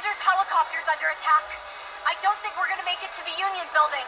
Commander's helicopter's under attack. I don't think we're gonna make it to the Union building.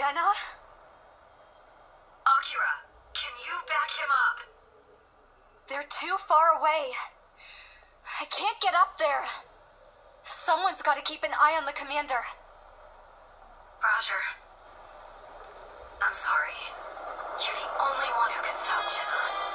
Jena? Akira, can you back him up? They're too far away. I can't get up there. Someone's got to keep an eye on the commander. Roger. I'm sorry. You're the only one who can stop Jena.